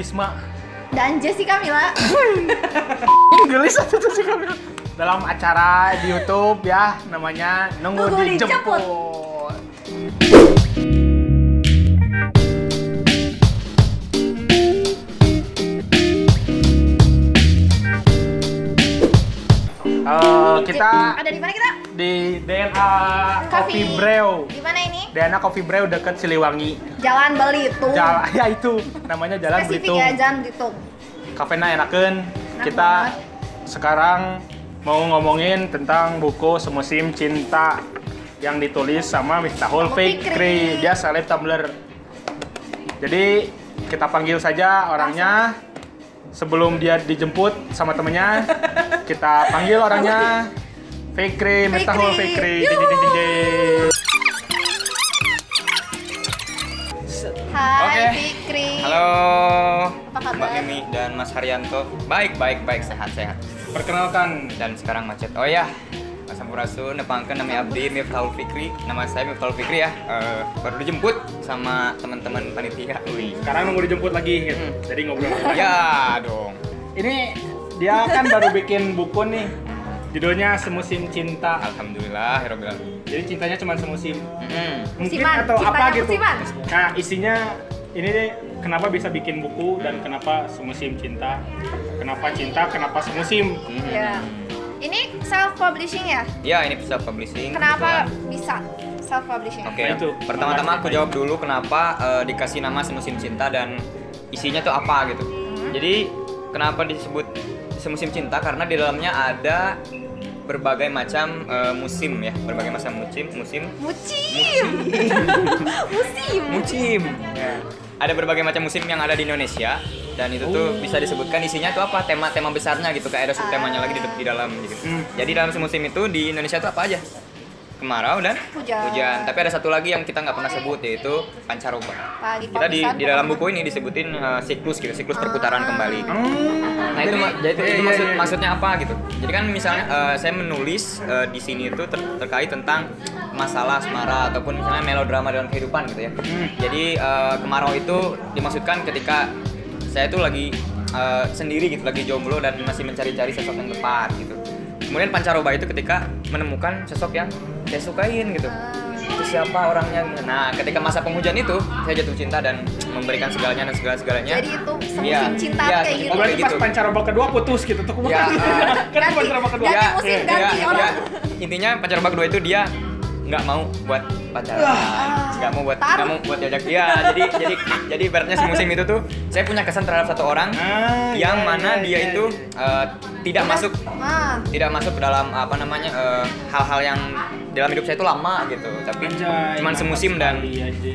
Bisma. Dan Jessica Mila. Gelis satu tuh sih kami. Dalam acara di YouTube ya, namanya Nunggu, Nunggu dijemput. Eh, kita Ada di mana kita? di DNA Coffee Brew. Di mana ini? DNA Coffee Brew dekat Siliwangi. Jalan Belitung. Jalan ya itu namanya Jalan Spesifik Belitung. ya, Jalan Belitung. Kafena enakeun. Enak Kita banget. sekarang mau ngomongin tentang buku Semusim Cinta yang ditulis sama Miftahul Fikri. Fikri. Dia seleb Tumblr. Jadi kita panggil saja orangnya sebelum dia dijemput sama temennya. kita panggil orangnya Fikri, Miftahul Fikri. Yuhu. Ding, ding, ding, ding. Hai Oke. Fikri. Halo, Apa kabar? Mbak Mimi dan Mas Haryanto. Baik, baik, baik, sehat, sehat. Perkenalkan Dan sekarang macet. Oh ya, Mas Sampurasun, nepangkan nama Abdi Miftahul Fikri. Nama saya Miftahul Fikri ya. Eh, baru dijemput sama teman-teman panitia. Wih. sekarang nunggu dijemput lagi gitu. Jadi ngobrol. Ya dong. Ini dia kan baru bikin buku nih. Judulnya Semusim Cinta. Alhamdulillah, Alamin. Jadi cintanya cuma semusim. Mm-mm. Mungkin Musiman, atau cintanya apa gitu. musiman. Nah, isinya ini deh kenapa bisa bikin buku dan kenapa semusim cinta? Kenapa cinta? Kenapa semusim? Mm-mm. Ya. Ini self publishing ya? Ya, ini bisa publishing. Kenapa kebetulan. bisa self publishing? Oke, Nah, itu. pertama-tama aku jawab dulu kenapa eh, dikasih nama semusim cinta dan isinya tuh apa gitu. Hmm. Jadi kenapa disebut semusim cinta karena di dalamnya ada berbagai macam eh, musim ya, berbagai macam musim, musim, Mucim. Musim. musim. Ya. Ada berbagai macam musim yang ada di Indonesia dan itu tuh bisa disebutkan isinya tuh apa tema-tema besarnya gitu kayak ada subtemanya lagi di, di dalam gitu. Hmm. Jadi dalam semusim itu di Indonesia tuh apa aja? Kemarau dan Hujan. Tapi ada satu lagi yang kita nggak pernah sebut yaitu pancaroba. Pagi Kita di, di dalam buku ini disebutin uh, siklus gitu, siklus perputaran kembali. Nah itu, jadi, itu, iya, itu iya, maksud, iya. maksudnya apa gitu? Jadi kan misalnya uh, saya menulis uh, di sini itu ter- terkait tentang masalah asmara ataupun misalnya melodrama dalam kehidupan gitu ya. Hmm. Jadi uh, kemarau itu dimaksudkan ketika saya itu lagi uh, sendiri gitu, lagi jomblo dan masih mencari-cari sosok yang tepat gitu. Kemudian pancaroba itu ketika menemukan sosok yang saya sukain gitu. Itu siapa orangnya? Nah, ketika masa penghujan itu saya jatuh cinta dan memberikan segalanya dan segala-segalanya. Jadi itu semusim Iya, cinta iya, kayak gitu. Berarti pas gitu. pancaroba kedua putus gitu tuh. Ya, kan Ganti. pancaroba kedua. Ganti Ya, musim, ya, ganti ya, orang. ya. Intinya pancaroba kedua itu dia nggak mau buat pacaran, nggak mau buat nggak mau buat diajak dia. Jadi jadi jadi ibaratnya semusim itu tuh saya punya kesan terhadap satu orang Ah, yang iya, mana iya, dia iya, itu eh, tidak masuk Ah, tidak masuk ke dalam apa namanya eh, hal-hal yang dalam hidup saya itu lama gitu tapi Anjay, cuman semusim dan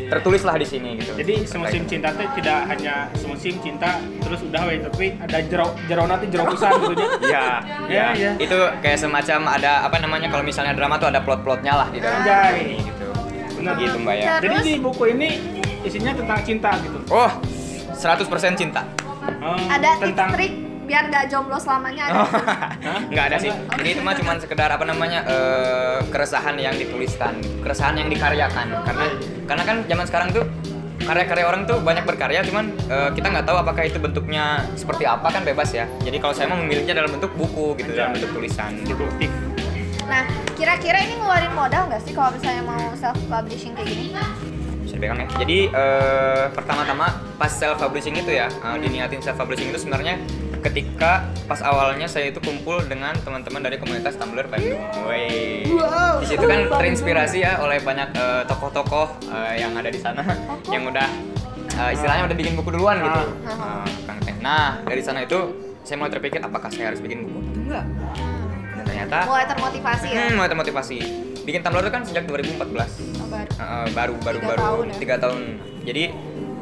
tertulislah di sini gitu Jadi semusim cinta teh tidak hanya semusim cinta terus udah we tapi ada jero jero nanti jero pisan gitu. Iya, Iya, ya, iya. Itu kayak semacam ada apa namanya kalau misalnya drama tuh ada plot-plotnya lah di dalam Anjay. ini gitu. Benar. Gitu Mbak ya. Jadi di buku ini isinya tentang cinta gitu. Oh, 100% cinta. Oh, ada tips tentang trik biar nggak jomblo selamanya ada. Oh, nggak ada sih. Ini itu mah cuma sekedar apa namanya eh, keresahan yang dituliskan, keresahan yang dikaryakan. Karena karena kan zaman sekarang tuh karya-karya orang tuh banyak berkarya, cuman eh, kita nggak tahu apakah itu bentuknya seperti apa kan bebas ya. Jadi kalau saya mau memilihnya dalam bentuk buku gitu, dalam bentuk tulisan. Gitu. produktif. Nah, kira-kira ini ngeluarin modal nggak sih kalau misalnya mau self publishing kayak gini? bisa dipegang ya. Jadi eh, pertama-tama pas self publishing itu ya, eh, diniatin self publishing itu sebenarnya ketika pas awalnya saya itu kumpul dengan teman-teman dari komunitas Tumblr Bandung. Wow. Di situ kan terinspirasi ya oleh banyak eh, tokoh-tokoh eh, yang ada di sana yang udah eh, istilahnya udah bikin buku duluan gitu. Eh, Kang Teh. Nah, dari sana itu saya mulai terpikir apakah saya harus bikin buku enggak. Ternyata Mulai termotivasi ya. hmm, mulai termotivasi. Bikin Tumblr itu kan sejak 2014. Oh, baru. Uh, baru baru Tiga baru tahun ya? tiga tahun jadi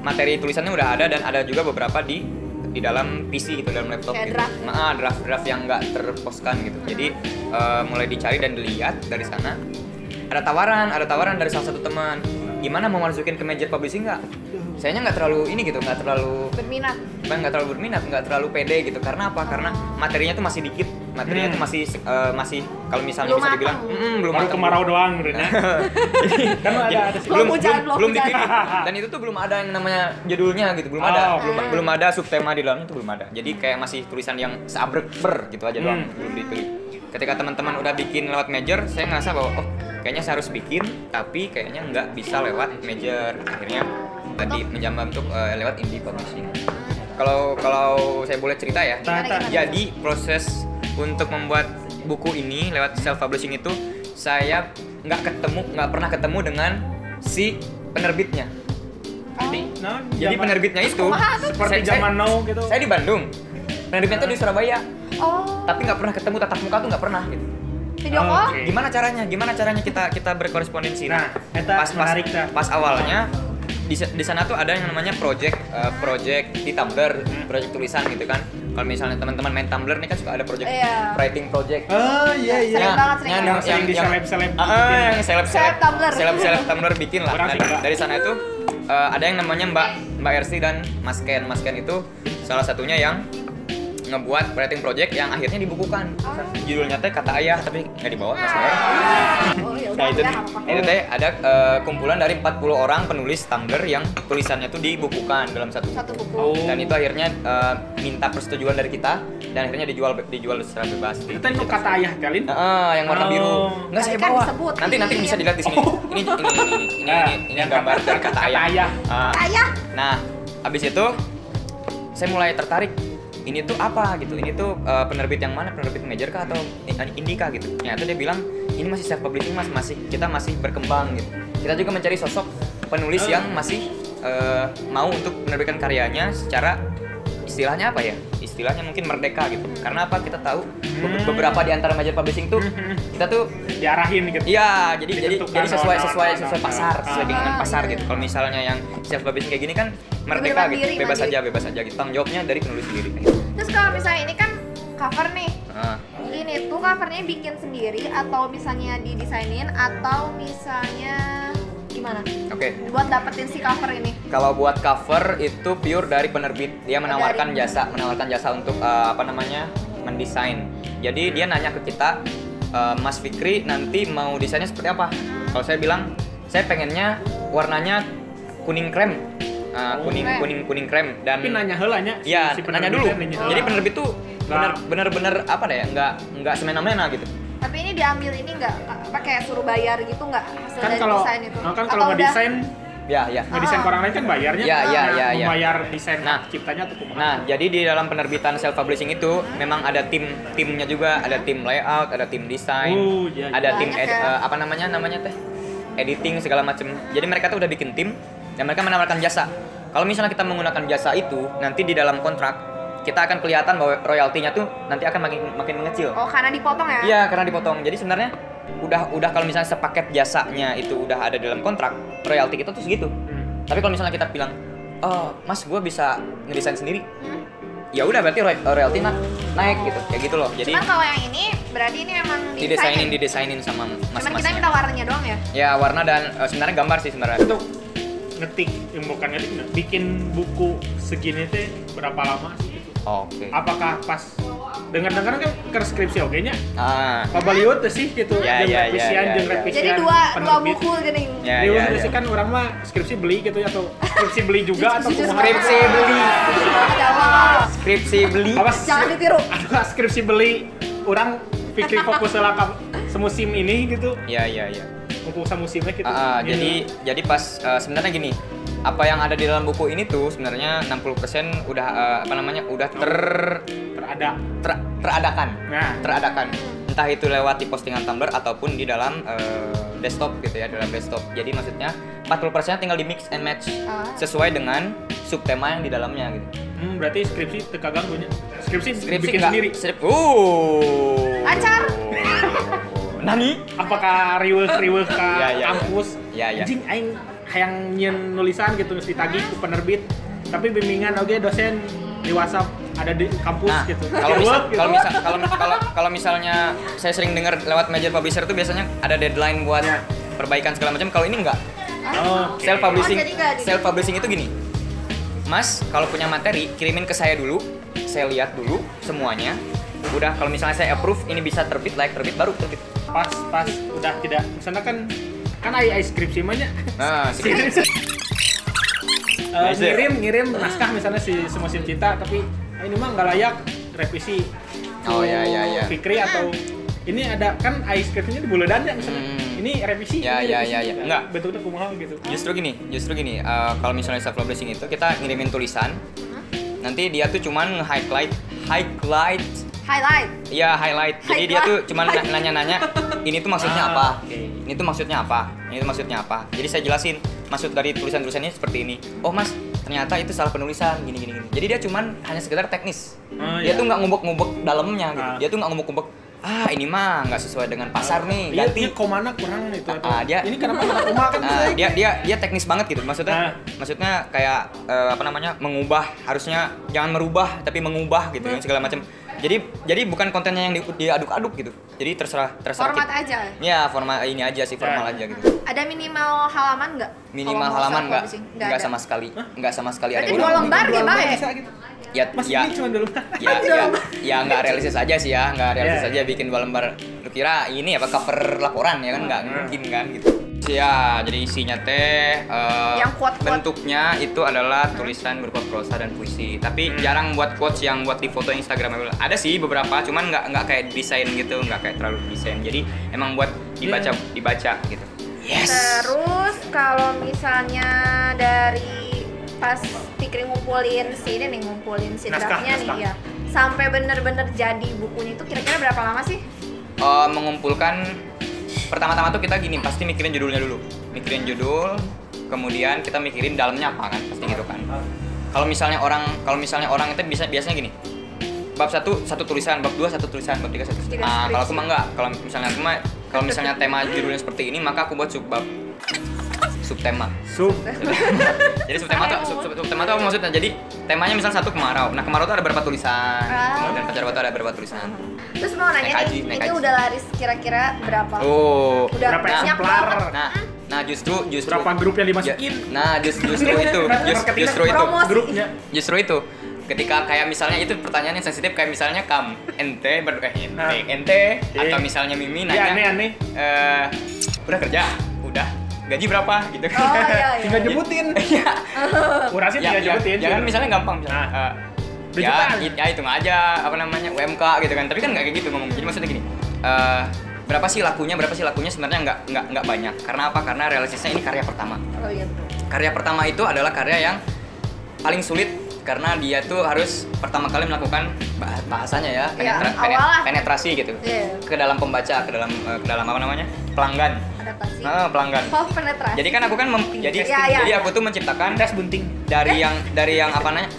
materi tulisannya udah ada dan ada juga beberapa di di dalam PC gitu dalam laptop Kayak gitu draft. Nah, draft draft yang nggak terposkan gitu jadi uh, mulai dicari dan dilihat dari sana ada tawaran ada tawaran dari salah satu teman gimana mau masukin ke major publishing nggak sayanya nggak terlalu ini gitu nggak terlalu Berminat. bukan nggak terlalu berminat nggak terlalu pede gitu karena apa karena materinya tuh masih dikit materinya Hmm. masih eh, masih kalau misalnya Belum bisa dibilang. "Mm, belum Baru matang." kemarau doang menurutnya. kan ada ada belum Belum hujan, belum, belum belum dan itu tuh belum ada yang namanya judulnya gitu belum ada Oh, belum oke. belum ada subtema di dalamnya itu belum ada jadi kayak masih tulisan yang seabrek ber gitu aja doang Hmm. belum dipilih ketika teman-teman udah bikin lewat major saya ngerasa bahwa oh kayaknya saya harus bikin tapi kayaknya nggak bisa lewat major akhirnya tadi menjambah untuk eh, lewat indie publishing kalau kalau saya boleh cerita ya Gimana, gimana? jadi proses untuk membuat buku ini lewat self publishing itu saya nggak ketemu nggak pernah ketemu dengan si penerbitnya Oh. Nah, jadi zaman- penerbitnya itu seperti saya- zaman now gitu. saya di Bandung penerbitnya tuh di Surabaya Oh. tapi nggak pernah ketemu tatap muka tuh nggak pernah gitu Video Oh, call? oke. gimana caranya gimana caranya kita kita berkorespondensi Nah, eta pas pas pas awalnya di, di sana tuh ada yang namanya project eh, project di Tumblr Hmm. project tulisan gitu kan kalau misalnya teman-teman main Tumblr nih kan suka ada project Iya. writing project Oh iya iya. Sering banget, sering yang, banget. Sering di seleb-seleb Ah, bikin ya. yang seleb Seleb Tumblr. seleb seleb Tumblr bikin lah enggak. dari sana itu eh, ada yang namanya Mbak Mbak Ersi dan Mas Ken Mas Ken itu salah satunya yang ngebuat writing project yang akhirnya dibukukan Oh. judulnya teh kata ayah tapi nggak dibawa mas. Oh, ya Nah itu, nggak apa-apa. itu teh ada eh, kumpulan dari 40 orang penulis Tumblr yang tulisannya tuh dibukukan dalam satu Satu buku. Oh. dan itu akhirnya eh, minta persetujuan dari kita dan akhirnya dijual dijual secara bebas. Itu kan kata ayah Telin. Heeh, yang warna Oh. biru. Enggak saya kan bawa. disebutin. Nanti nanti bisa dilihat di sini. Ini ini ini ini ini, Nah, ini, ini yang gambar kata- dari kata kata ayah. ayah. Ah. Ayah. Nah, habis itu saya mulai tertarik. Ini tuh apa gitu? Ini tuh eh, penerbit yang mana? Penerbit major kah atau indika gitu? Ternyata dia bilang ini masih self publishing mas, masih kita masih berkembang gitu. Kita juga mencari sosok penulis yang masih eh, mau untuk menerbitkan karyanya secara istilahnya apa ya? Istilahnya mungkin merdeka gitu. Karena apa? Kita tahu Hmm. beberapa di antara major publishing tuh Hmm. kita tuh Diarahin gitu. Iya, jadi jadi jadi sesuai sesuai sesuai pasar, sesuai dengan Ah, pasar gitu. Kalau misalnya yang self publishing kayak gini kan merdeka gitu, bebas aja, bebas aja gitu. Tanggung jawabnya dari penulis sendiri. Terus kalau misalnya ini kan cover nih. Ah, Ini tuh covernya bikin sendiri atau misalnya didesainin atau misalnya gimana? Oke. Buat dapetin si cover ini. Kalau buat cover itu pure dari penerbit. Dia menawarkan Dari- jasa, menawarkan jasa untuk eh, apa namanya? mendesain. Jadi dia nanya ke kita, "Eh, Mas Fikri nanti mau desainnya seperti apa? Kalau saya bilang, saya pengennya warnanya kuning krem. Ah, Oh. kuning Krem. kuning kuning krem dan Tapi nanya heula nya. Iya, si nanya dulu. nanya Jadi heula. penerbit tuh Nggak. bener bener bener apa deh ya? Nggak nggak semena-mena gitu. Tapi ini diambil ini nggak pakai suruh bayar gitu nggak hasil kan dari kalau desain itu? nah, kan kalau ngedesain Ya ya. ngedesain ke Ah. orang lain kan bayarnya. Ya, ya, ya, ya. bayar desain Nah. ciptanya atau kumaha? Nah, jadi di dalam penerbitan self publishing itu memang ada tim timnya juga, ada tim layout, ada tim desain, Oh, iya, iya. ada tim ed- ya. eh, apa namanya namanya teh editing segala macam. Jadi mereka tuh udah bikin tim dan mereka menawarkan jasa. Kalau misalnya kita menggunakan jasa itu, nanti di dalam kontrak kita akan kelihatan bahwa royaltinya tuh nanti akan makin makin mengecil. Oh karena dipotong ya? Iya, karena dipotong. Jadi sebenarnya udah udah kalau misalnya sepaket jasanya itu udah ada dalam kontrak, royalti kita tuh segitu. Hmm. Tapi kalau misalnya kita bilang, "Oh, Mas, gue bisa ngedesain sendiri." Hmm. Ya udah berarti roy- royalti na- naik gitu. Kayak gitu loh. Jadi Cuman kalau yang ini berarti ini emang didesainin didesainin. didesainin sama Cuman kita minta warnanya doang ya? Ya, warna dan eh, sebenarnya gambar sih sebenarnya. Untuk ngetik, eh, bukan ngetik, nah, bikin buku segini teh berapa lama sih? gitu? Oke. Apakah pas dengar-dengar kan ke skripsi oke nya? Ah. Pabaliut teh sih gitu, Ya, jeung ya, ya, revisian, ya, ya. revisian Jadi dua dua buku gini. Ya, ya, ya. kan orang mah skripsi beli gitu ya atau skripsi beli juga atau? Skripsi beli. Skripsi beli. Apa Jangan ditiru. Aduh, skripsi beli orang pikir fokus lah ke semusim ini gitu. Ya, ya, ya. Mumpung semusimnya gitu. Ah, ah, Iya. jadi jadi pas eh, sebenarnya gini, apa yang ada di dalam buku ini tuh sebenarnya 60% udah eh, apa namanya? udah ter, terada. ter- teradakan. Nah, Teradakan. Entah itu lewat di postingan Tumblr ataupun di dalam eh, desktop gitu ya, dalam desktop. Jadi maksudnya 40% tinggal di mix and match Ah. sesuai dengan subtema yang di dalamnya gitu. hmm, berarti skripsi teka ganggunya. Skripsi, Skripsi bikin nggak- sendiri. Skrip, uh. Lancar. Nani? Apakah riweuh-riweuh ke Ya, ya, ya. kampus? Ya, ya. Anjing aing hayang nyeun nulisan gitu mesti ditagih ke penerbit. Tapi bimbingan oke dosen di WhatsApp ada di kampus Nah, gitu. kalau Riweuh misal gitu. kalau misal kalau kalau kalau misalnya saya sering dengar lewat major publisher tuh biasanya ada deadline buat Ya. perbaikan segala macam. Kalau ini enggak. Oh, oke. Self publishing. Oh, self publishing itu gini. Mas, kalau punya materi kirimin ke saya dulu. Saya lihat dulu semuanya. udah kalau misalnya saya approve ini bisa terbit layak terbit baru terbit pas pas udah tidak misalnya kan kan ai ai skripsi banyak nah Nice, ya. ngirim ngirim naskah misalnya si semusim cinta tapi ah, ini mah nggak layak revisi Oh, ya, ya, ya. Fikri atau ini ada kan ai skripsinya di bulan ya misalnya Hmm. ini revisi Ya, ini ya, revisi. ya, ya. Enggak. bentuknya kumaha gitu justru gini justru gini eh, kalau misalnya self publishing itu kita ngirimin tulisan nanti dia tuh cuman highlight highlight highlight Iya highlight. Jadi dia tuh cuman na- nanya-nanya ini tuh maksudnya Ah, apa? oke. Ini tuh maksudnya apa? Ini tuh maksudnya apa? Jadi saya jelasin maksud dari tulisan-tulisannya seperti ini. Oh mas, ternyata itu salah penulisan gini gini gini. Jadi dia cuman hanya sekedar teknis. Oh, dia iya. tuh nggak ngubek-ngubek dalamnya gitu. Ah. Dia tuh nggak ngubek-ngubek. Ah ini mah nggak sesuai dengan pasar nih. Iya, Ganti. ini komana kurang itu atau Ah, dia- ini kenapa kena koma kan Nah, dia dia dia teknis banget gitu. Maksudnya Ah. maksudnya kayak eh, apa namanya? mengubah harusnya jangan merubah tapi mengubah gitu Hmm. yang segala macam. Jadi jadi bukan kontennya yang di- diaduk-aduk gitu. Jadi terserah terserah format kita- aja Ya, format ini aja sih, formal Ya. aja gitu. ada minimal halaman nggak Minimal halaman enggak ada. sama sekali. Enggak sama sekali Berarti ada. dua lembar gimana ya? Ya, Mas ya, ini cuma dulu. ya, ya, ya enggak realistis aja sih ya, enggak realistis Ya. aja bikin dua lembar. Lu kira ini apa cover laporan ya kan enggak Hmm. mungkin kan gitu. Ya, jadi isinya teh eh, Yang quote-quote. bentuknya itu adalah tulisan berupa prosa dan puisi. Tapi Hmm. jarang buat quotes yang buat di foto Instagramable. Ada sih beberapa, cuman nggak nggak kayak desain gitu, nggak kayak terlalu desain. Jadi emang buat dibaca Iya. dibaca gitu. Yes. Terus kalau misalnya dari pas Fikri ngumpulin sini nih ngumpulin si Naskah, draftnya nih naskah. ya sampai bener-bener jadi bukunya itu kira-kira berapa lama sih? Eh, mengumpulkan pertama-tama tuh kita gini pasti mikirin judulnya dulu. Mikirin judul kemudian kita mikirin dalamnya apa kan pasti gitu kan. Kalau misalnya orang kalau misalnya orang itu bisa biasanya gini. Bab satu satu tulisan bab dua satu tulisan bab tiga satu tulisan. Tiga ah kalau aku mah enggak. Kalau misalnya aku mah kalau misalnya tema judulnya seperti ini maka aku buat subbab subtema Sub. jadi subtema tuh sub, sub- subtema tuh apa maksudnya jadi temanya misal satu kemarau nah kemarau tuh ada berapa tulisan Ah. dan pacar batu ada berapa tulisan Terus mau nanya nih, naik ini udah laris kira-kira berapa? oh Udah Berapa banyak banget. Nah, nah justru justru Berapa grup yang dimasukin? Nah, just, justru itu, just- justru itu. Grupnya. justru itu. Ketika kayak misalnya itu pertanyaan yang sensitif kayak misalnya kam, ente ber eh ente, Nah. ente atau misalnya Mimi Ya nanya, aneh-aneh. eh udah kerja, gaji berapa gitu kan? Oh iya iya. Tinggal nyebutin. Iya. Kurasi ya, tinggal ya, nyebutin. jangan misalnya gampang misalnya. Nah. eh, ya, Jutaan. i- ya hitung aja apa namanya UMK gitu kan. Tapi kan nggak kayak gitu ngomong. Jadi maksudnya gini, eh, berapa sih lakunya? Berapa sih lakunya? Sebenarnya nggak nggak nggak banyak. Karena apa? Karena realistisnya ini karya pertama. Oh iya betul. Karya pertama itu adalah karya yang paling sulit karena dia tuh harus pertama kali melakukan bah- bahasanya ya, Iya, penetra- lah. penetrasi gitu Iya. ke dalam pembaca, ke dalam eh, ke dalam apa namanya pelanggan, Adaptasi. Ah, pelanggan. Oh penetrasi. Jadi kan aku kan mem- jadi Iya, iya, jadi aku tuh menciptakan tes bunting. dari yang dari yang apa namanya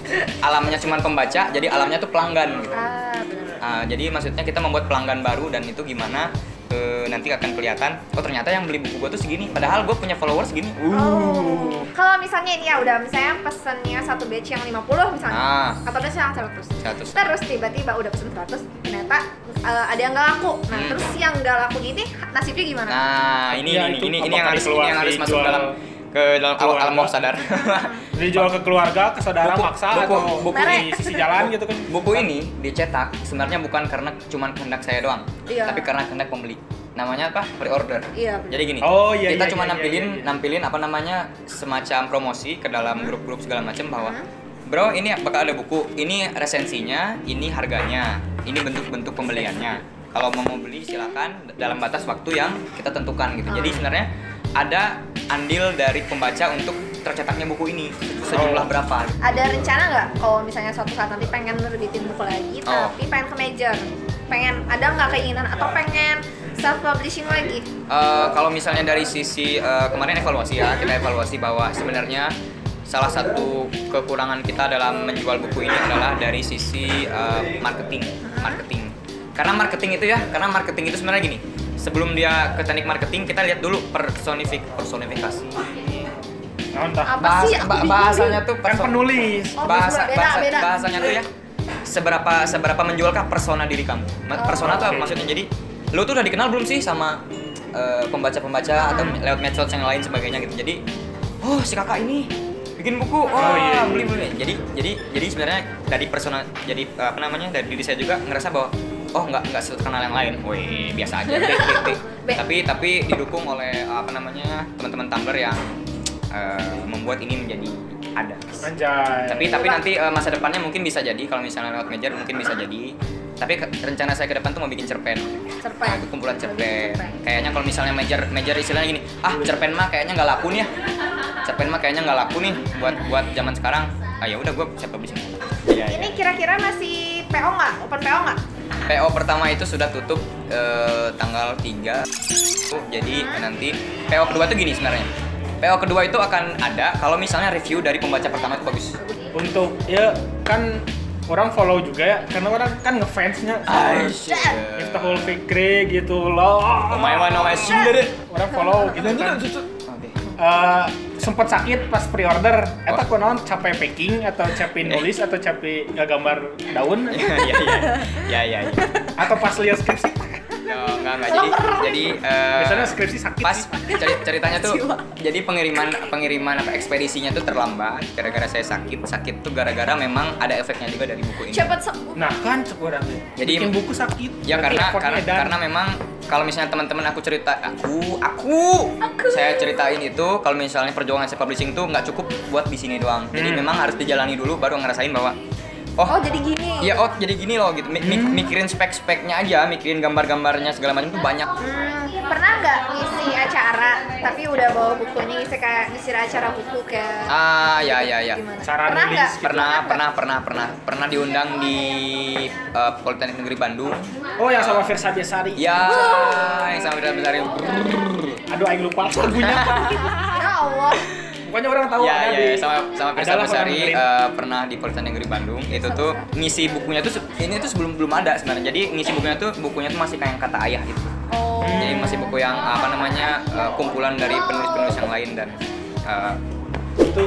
alamnya cuma pembaca, jadi alamnya tuh pelanggan. Gitu. Ah benar. Ah, jadi maksudnya kita membuat pelanggan baru dan itu gimana eh, nanti akan kelihatan. Oh ternyata yang beli buku gua tuh segini, padahal gue punya followers segini. Oh. Kalau misalnya ini ya udah misalnya pesennya satu batch yang 50 misalnya Ah. atau batch yang 100. 100. Terus tiba-tiba udah pesen 100 ternyata uh, ada yang nggak laku. Nah, Hmm. terus yang nggak laku ini nasibnya gimana? Nah, ini Ya, ini ini, ini yang harus ini yang harus masuk dalam ke dalam alam, keluarga? alam bawah sadar. Dijual ke keluarga, ke saudara Buku- maksa buku- atau buku di sisi jalan gitu kan. Buku ini dicetak sebenarnya bukan karena cuman kehendak saya doang, Iya. tapi karena kehendak pembeli. Namanya apa? Pre-order. Iya. Jadi gini, Oh, iya, kita iya, cuma iya, nampilin iya, iya. nampilin apa namanya semacam promosi ke dalam grup-grup segala macam bahwa Hmm. bro ini bakal ada buku, ini resensinya, ini harganya, ini bentuk-bentuk pembeliannya. Kalau mau mau beli silakan dalam batas waktu yang kita tentukan gitu. Jadi Hmm. sebenarnya ada andil dari pembaca untuk tercetaknya buku ini sejumlah Oh. berapa. Ada rencana nggak kalau misalnya suatu saat nanti pengen nerbitin buku lagi Oh. tapi pengen ke major? Pengen ada nggak keinginan atau pengen self publishing lagi? Eh, kalau misalnya dari sisi eh, kemarin evaluasi ya kita evaluasi bahwa sebenarnya salah satu kekurangan kita dalam menjual buku ini adalah dari sisi eh, marketing marketing karena marketing itu ya karena marketing itu sebenarnya gini sebelum dia ke teknik marketing kita lihat dulu personifik personifikasi Nah. Apa Bahas- sih? Aku ba- bingung, bahasanya tuh Kan penulis. Oh, bahasa, beda, bahasa beda. bahasanya tuh ya seberapa seberapa menjualkah persona diri kamu Oh, persona tuh apa maksudnya jadi lu tuh udah dikenal belum sih sama eh, pembaca-pembaca Ah. atau lewat medsos yang lain sebagainya gitu jadi oh si kakak ini bikin buku oh, Oh, iya, iya. beli beli jadi jadi jadi sebenarnya dari persona jadi eh, apa namanya dari diri saya juga ngerasa bahwa oh nggak nggak seterkenal yang lain, wih biasa aja, B, B, B. B. tapi tapi didukung oleh apa namanya teman-teman Tumblr yang eh, membuat ini menjadi ada. Anjay. Tapi tapi nanti eh, masa depannya mungkin bisa jadi kalau misalnya lewat major mungkin bisa jadi. Tapi ke- rencana saya ke depan tuh mau bikin cerpen. Cerpen. Nah, itu kumpulan cerpen. Cerpen. Kayaknya kalau misalnya major major istilahnya gini, ah cerpen mah kayaknya nggak laku nih ya. Cerpen mah kayaknya nggak laku nih buat buat zaman sekarang. Ah ya udah gue siapa bisa. Iya, iya. Ini kira-kira masih PO nggak? Open PO nggak? PO pertama itu sudah tutup eh, tanggal 3 Jadi nanti PO kedua tuh gini sebenarnya PO kedua itu akan ada kalau misalnya review dari pembaca pertama itu bagus Untuk ya kan orang follow juga ya karena orang kan ngefansnya Miftahul Fikri gitu loh. Omae wa no deh. Orang follow gitu kan. Eh, sempat sakit pas pre-order eta Oh. kunaon capek packing atau capek nulis atau capek gambar daun Iya iya iya. Ya ya ya. atau pas lihat skripsi No, enggak enggak jadi jadi eh, biasanya skripsi sakit pas sih. ceri- ceritanya tuh jadi pengiriman pengiriman apa ekspedisinya tuh terlambat gara-gara saya sakit sakit tuh gara-gara memang ada efeknya juga dari buku ini Cepet sembuh. nah kan cek orang Jadi- bikin buku sakit Ya karena karena, edan. karena memang kalau misalnya teman-teman aku cerita aku aku Aku. saya ceritain itu kalau misalnya perjuangan saya publishing tuh nggak cukup buat di sini doang. Jadi Hmm. memang harus dijalani dulu baru ngerasain bahwa oh, Oh jadi gini. iya oh jadi gini loh gitu. Hmm. mikirin spek-speknya aja, mikirin gambar-gambarnya segala macam tuh banyak. Hmm, pernah nggak ngisi acara tapi udah bawa bukunya ngisi kayak ngisi acara buku kayak Ah ya ya ya. gimana? Cara pernah nulis nggak? gitu. Pernah nggak? pernah pernah pernah pernah diundang di eh, Politeknik Negeri Bandung. oh yang sama Versa Biasari Ya, yang sama besar besar aduh aing lupa lagunya Ya Allah. Pokoknya orang tahu ya, ada ya, di ya, sama sama Pirsa Besari eh, pernah di Politeknik Negeri Bandung. Itu tuh ngisi bukunya tuh ini tuh sebelum belum ada sebenarnya. Jadi ngisi bukunya tuh bukunya tuh masih kayak kata ayah gitu. Oh. Jadi masih buku yang apa namanya eh, kumpulan dari penulis-penulis yang lain dan eh, itu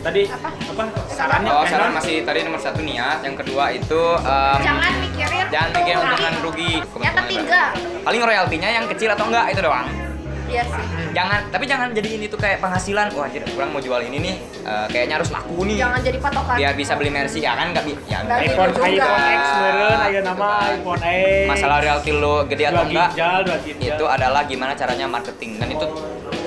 tadi Apa? apa sarannya oh saran masih tadi nomor satu niat, yang kedua itu em, Jangan mikirin jangan mikirin untung untungan rugi. Yang ketiga, Paling royaltinya yang kecil atau enggak itu doang. Iya sih. Jangan, tapi jangan jadiin itu kayak penghasilan. Wah, jadi orang mau jual ini nih, eh, kayaknya harus laku nih. Jangan jadi patokan. biar bisa beli Mercy ya kan nggak bi ya Nggak nggak iPhone gitu juga. iPhone X meren aya nama iPhone X masalah royalti lo gede atau enggak ginjal dua ginjal itu adalah gimana caranya marketing dan itu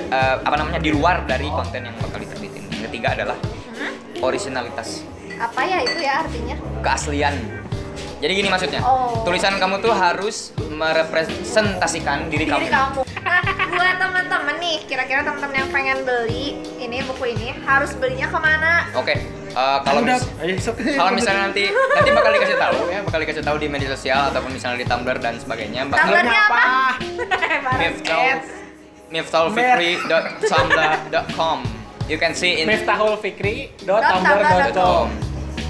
eh, apa namanya di luar dari konten yang bakal diterbitin yang ketiga adalah Hmm? originalitas Apa ya itu ya artinya? keaslian jadi gini maksudnya Oh. tulisan kamu tuh harus merepresentasikan diri, Diri kamu kamu. Buat teman-teman nih, kira-kira teman-teman yang pengen beli ini buku ini harus belinya ke mana? oke eh, kalau mis- kalau misalnya nanti nanti bakal dikasih tahu ya bakal dikasih tahu di media sosial ataupun misalnya di Tumblr dan sebagainya bakal Tumblrnya apa? Miftah miftahulfikri.tumblr.com You can see in miftahulfikri.tumblr.com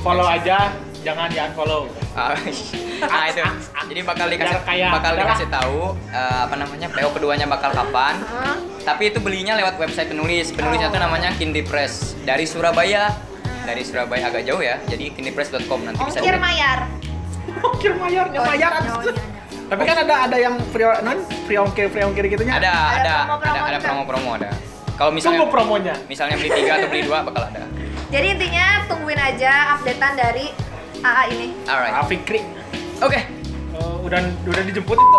follow aja jangan jangan follow Ah, nah itu. Jadi bakal dikasih kaya. bakal dikasih tahu eh, apa namanya PO keduanya bakal kapan. Hah? Tapi itu belinya lewat website penulis. Penulisnya Oh. namanya Kindi Press dari Surabaya. Dari Surabaya agak jauh ya. Jadi kindipress.com nanti bisa Ongkir mayar. ongkir mayarnya Oh, bayar iya, iya, iya. tapi kan ada ada yang free non free ongkir free ongkir gitunya Ada Ada ada ada ada juga. promo-promo ada. Kalau misalnya tunggu promonya misalnya beli tiga atau beli dua bakal ada. Jadi intinya tungguin aja updatean dari AA ini. Alright. Ah, Fikri Oke. Eh, udah udah dijemput itu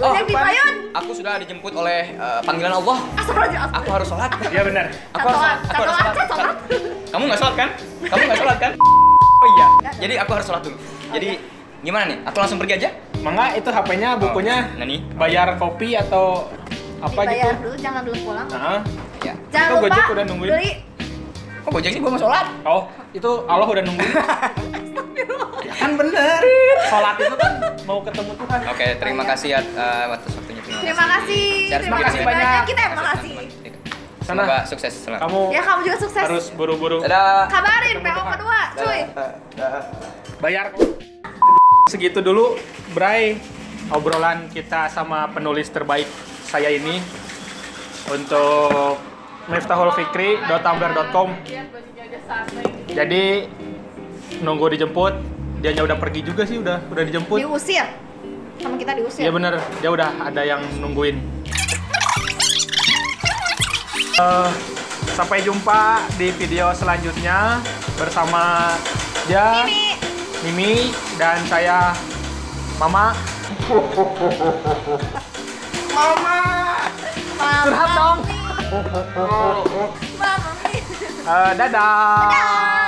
Oh, Payun. Aku sudah dijemput oleh eh, panggilan Allah. Astagfirullahaladzim. Aku harus sholat. ya benar Aku harus sholat. Aku harus sholat. catoan. Kamu nggak sholat kan? Kamu nggak sholat kan? Oh iya. Jadi aku harus sholat dulu. Jadi gimana nih? Aku langsung pergi aja? mangga itu HP-nya bukunya Oh, nani? bayar kopi atau apa gitu Dibayar dulu, jangan dulu pulang. nah Ya. Jangan Itu lupa Gojek udah nungguin. beli Kok Gojek sih gua mau sholat? oh itu Allah udah nungguin kan bener sholat itu kan mau ketemu Tuhan Oke, terima kasih ya uh, atas waktunya. Terima kasih. Terima kasih dulu ya. banyak. Kita yang makasih. Sana. Semoga sukses selalu. kamu Ya kamu juga sukses. harus buru-buru Dadah. Kabarin PO kedua, cuy. bayar segitu dulu Bray obrolan kita sama penulis terbaik saya ini untuk miftahulfikri.tumblr.com jadi nunggu dijemput dia udah pergi juga sih udah udah dijemput Diusir. Sama kita diusir. Iya bener, dia udah ada yang nungguin. Eh, sampai jumpa di video selanjutnya bersama dia, Mimi. Mimi, dan saya Mama. Mama. Curhat dong. Mama. Eh, dadah.